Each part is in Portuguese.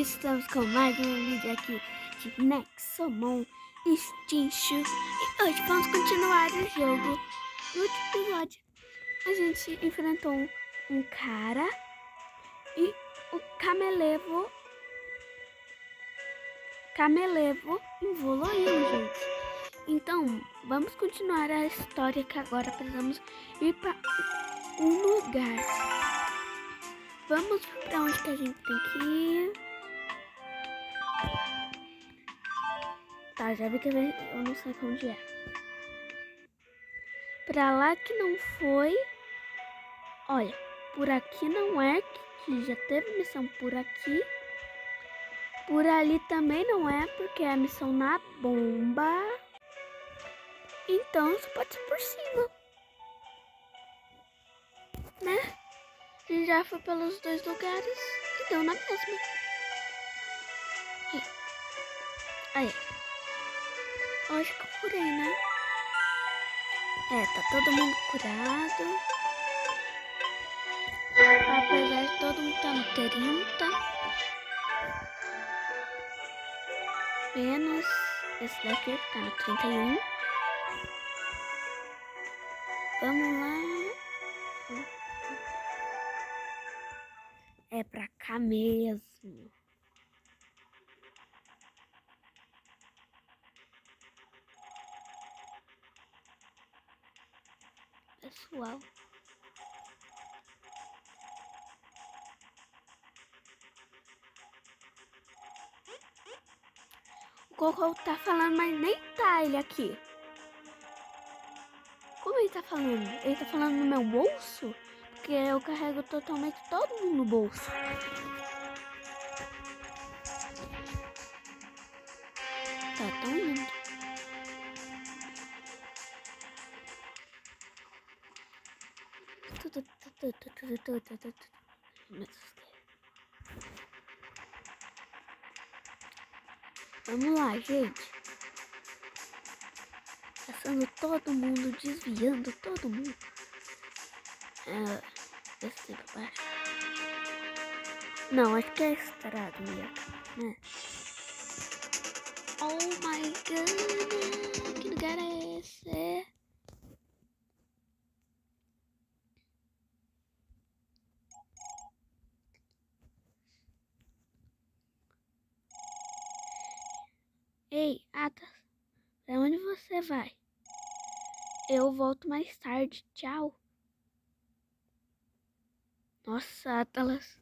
estamos com mais um vídeo aqui de Nexomon Extinction E hoje vamos continuar o jogo. No último episódio a gente enfrentou um, um cara E o Camelevo Camelevo evoluiu, gente. Então, vamos continuar a história que agora precisamos ir para um lugar. Vamos pra onde que a gente tem que ir. Tá, já vi que eu não sei onde é. Pra lá que não foi. Olha, por aqui não é, que já teve missão por aqui. Por ali também não é, porque é a missão na bomba. Então, só pode ser por cima. Né? E já foi pelos dois lugares e deu na mesma. Aí. Acho que eu curei, né? É, tá todo mundo curado. Apesar de todo mundo tá no 30. Menos esse daqui que tá no 31. Vamos lá. É pra cá mesmo. Cocô tá falando, mas nem tá ele aqui. Como ele tá falando? Ele tá falando no meu bolso? porque eu carrego totalmente todo mundo no bolso. Tá tão lindo. Vamos lá, gente. Passando todo mundo, desviando todo mundo. É pra baixo. Não, acho que é estrada mesmo, né? Oh my god, que lugar é esse? Ei, Atas, pra onde você vai? Eu volto mais tarde, tchau. Nossa, Atlas.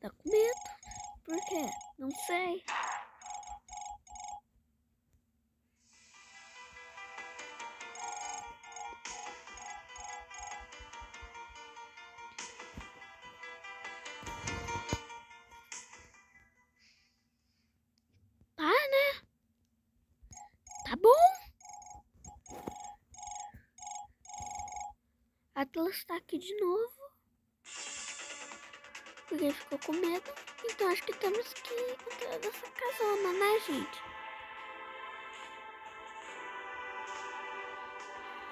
Tá com medo. Por quê? Não sei. Atlas está aqui de novo. Porque ficou com medo. Então acho que temos que entrar nessa casona, né, gente?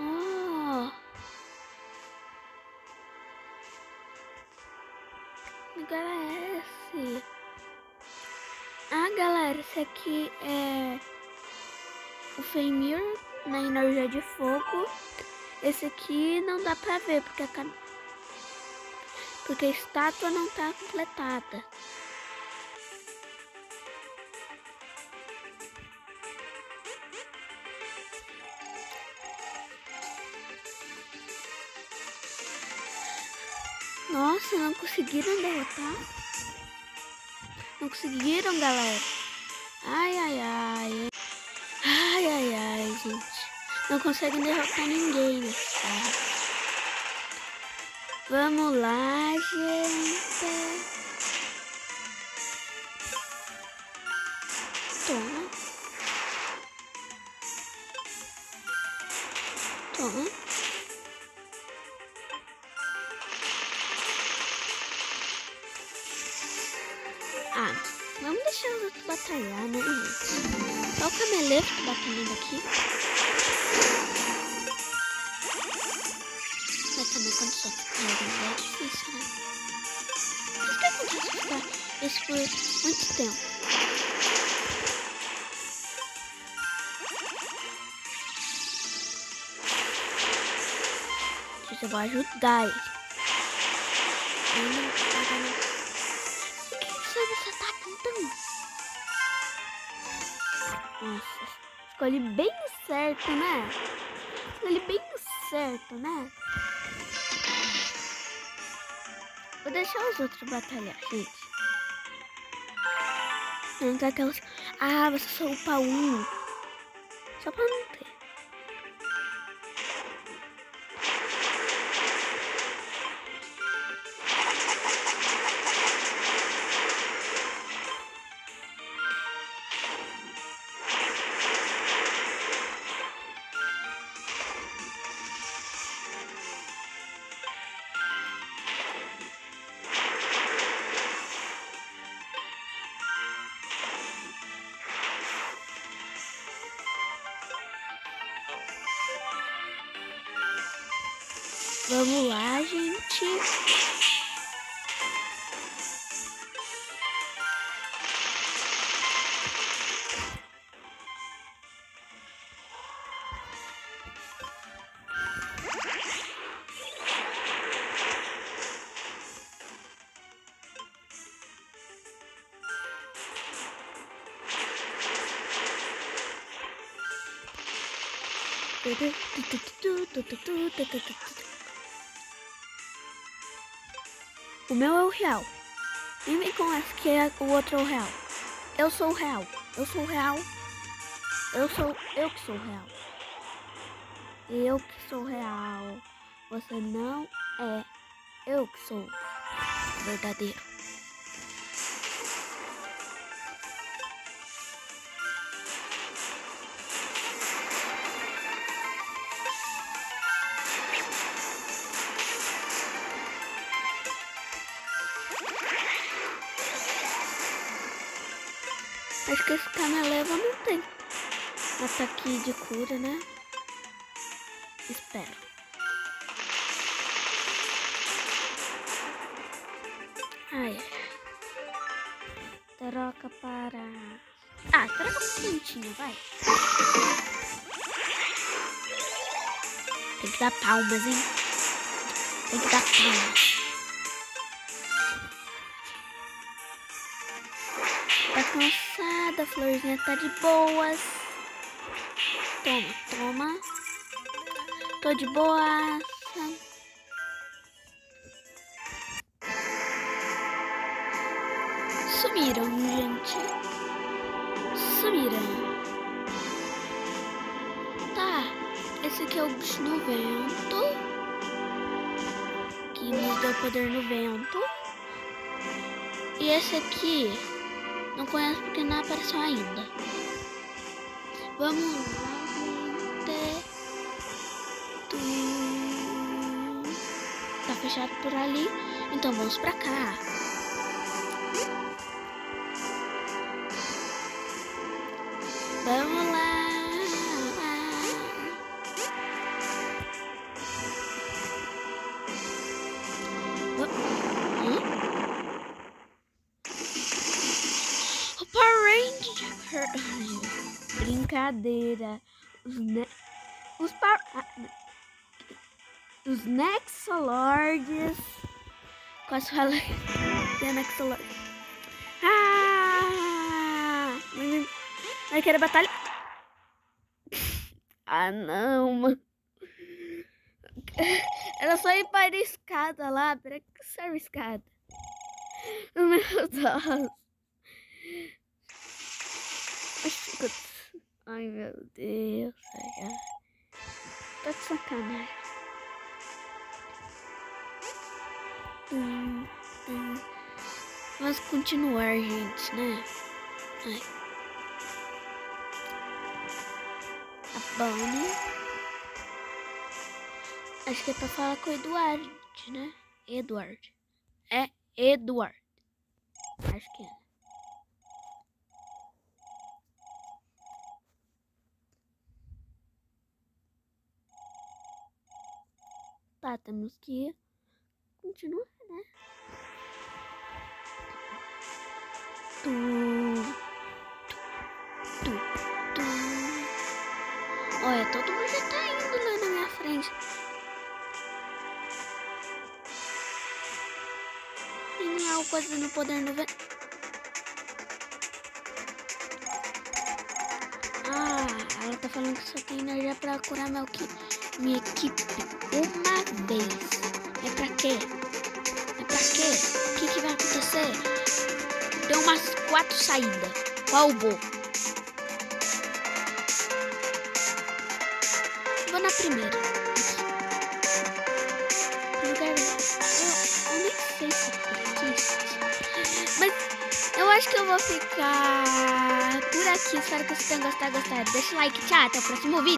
Oh. Que lugar é esse? Ah, galera, esse aqui é o Femir na energia de fogo. Esse aqui não dá pra ver, porque a, porque a estátua não tá completada. Nossa, não conseguiram derrotar? Não conseguiram, galera? Ai, ai, ai. Não consegue derrotar ninguém né? Vamos lá, gente. Toma. Toma. Ah, vamos deixar os outros batalhar, né, gente? Só o cameleto batalhando aqui. Mas também quando só fica é difícil, né? Por que acontece ficar isso por muito tempo. Eu vou ajudar ele. Ele O Nossa, escolhi bem certo, né? Escolhi bem certo, né? Vou deixar os outros batalhar, gente. Não tem aquelas... Ah, você só upa um. Só pra não ter. Vamos lá, gente. O meu é o real. Vem com essa que é o outro é o real. Eu sou o real. Eu sou o real. Eu sou eu que sou o real. Eu que sou real. Você não é. Eu que sou verdadeiro. Acho que esse canaleva não tem ataque de cura, né? Espero. Ai, ai. Troca para... Ah, troca para pontinho, vai. Tem que dar palmas, hein? Tem que dar palmas. Tá cansada, a florzinha tá de boas. Toma, toma. Tô de boa. Sumiram, gente. Sumiram. Tá, esse aqui é o bicho no vento. Que nos deu poder no vento. E esse aqui não conheço porque não apareceu ainda. Vamos lá, gente. Tá fechado por ali. Então vamos pra cá. Vamos Os, ne... Os Power... ah, Os Nexolords. Quase falei. A Nexolord. Ah! Vai querer batalha? Ah, não, mano. Era só ir para a escada lá. Pra que serve escada? Meu Deus. Ai, meu Deus. Ai. Tá de sacanagem. Hum, hum. Vamos continuar, gente, né? Ai. A Bonnie. Acho que é pra falar com o Eduardo, né? Eduardo. É Eduardo. Acho que é. Tá, temos que continuar, né? Tu. Tu. Tu. Olha, todo mundo já tá indo lá na minha frente. Genial, coisa no poder no vento. Ela tá falando que só tem energia pra curar meu ki minha equipe uma vez. É pra quê? É pra quê? O que, que vai acontecer? Tem umas quatro saídas. Qual vou? Vou na primeira. Eu acho que eu vou ficar por aqui. Espero que vocês tenham gostado. gostado. Deixa o like. Tchau. Até o próximo vídeo.